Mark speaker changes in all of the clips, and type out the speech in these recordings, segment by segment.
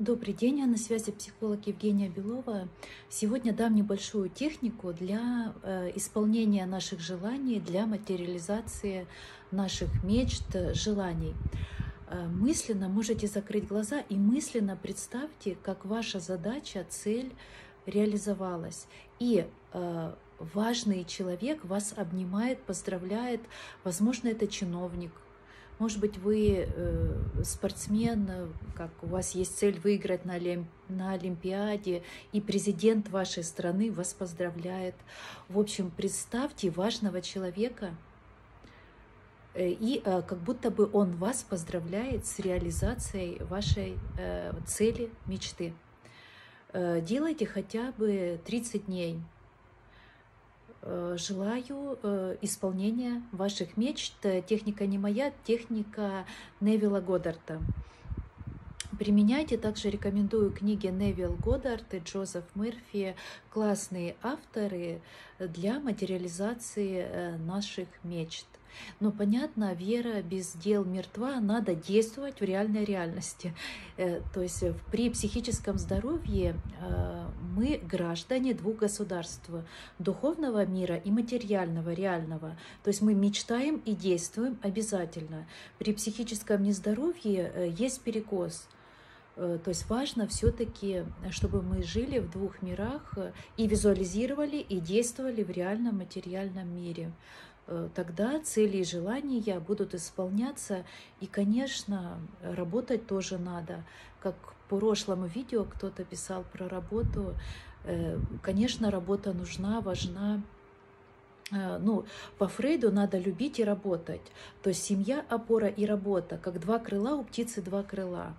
Speaker 1: Добрый день, я на связи психолог Евгения Белова. Сегодня дам небольшую технику для э, исполнения наших желаний, для материализации наших мечт, желаний. Э, мысленно можете закрыть глаза и мысленно представьте, как ваша задача, цель реализовалась. И э, важный человек вас обнимает, поздравляет. Возможно, это чиновник, может быть, вы э, спортсмен, э, как у вас есть цель выиграть на, Олимп, на Олимпиаде, и президент вашей страны вас поздравляет. В общем, представьте важного человека, э, и как будто бы он вас поздравляет с реализацией вашей цели, мечты. Делайте хотя бы 30 дней. Э, желаю э, исполнения ваших мечт. Техника не моя, техника Невилла Годдарта. Применяйте, также рекомендую книги Невилл Годдард и Джозеф Мерфи, классные авторы для материализации э, наших мечт. Но понятно, вера без дел мертва, надо действовать в реальной реальности. Э, то есть при психическом здоровье э, мы граждане двух государств, духовного мира и материального, реального. То есть мы мечтаем и действуем обязательно. При психическом нездоровье э, есть перекос – то есть важно все-таки, чтобы мы жили в двух мирах и визуализировали, и действовали в реальном материальном мире. Э, тогда цели и желания будут исполняться. И, конечно, работать тоже надо. Как в прошлом видео кто-то писал про работу. Э, конечно, работа нужна, важна. Э, ну, по Фрейду надо любить и работать. То есть семья, опора и работа, как два крыла у птицы два крыла.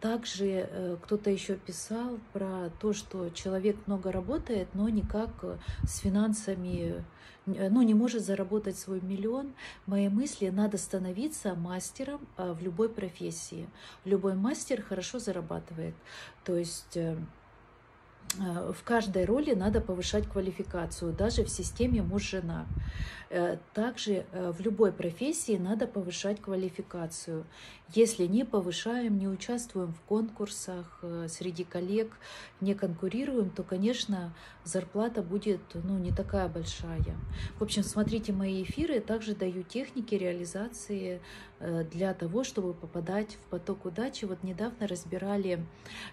Speaker 1: Также кто-то еще писал про то, что человек много работает, но никак с финансами Э, ну, не может заработать свой миллион, мои мысли, надо становиться мастером э, в любой профессии. Любой мастер хорошо зарабатывает. То есть э, в каждой роли надо повышать квалификацию, даже в системе муж-жена. Также в любой профессии надо повышать квалификацию. Если не повышаем, не участвуем в конкурсах э, среди коллег, не конкурируем, то, конечно, зарплата будет ну, не такая большая. В общем, смотрите мои эфиры, также даю техники реализации э, для того, чтобы попадать в поток удачи. Вот недавно разбирали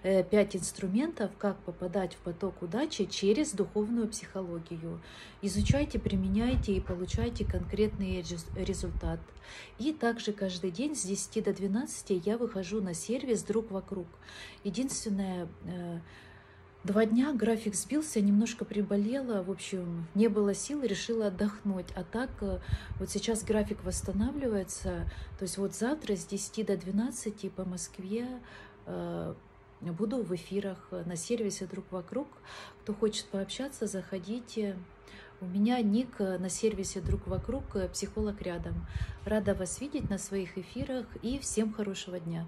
Speaker 1: э, пять инструментов, как попадать в поток удачи через духовную психологию. Изучайте, применяйте и получайте конкретный результат. И также каждый день с 10 до 12 я выхожу на сервис друг вокруг. Единственное, э, Два дня график сбился, немножко приболела, в общем, не было сил, решила отдохнуть. А так э, вот сейчас график восстанавливается, то есть вот завтра с 10 до 12 по Москве э, буду в эфирах на сервисе «Друг вокруг». Кто хочет пообщаться, заходите. У меня ник э, на сервисе «Друг вокруг», э, психолог рядом. Рада вас видеть на своих эфирах и всем хорошего дня.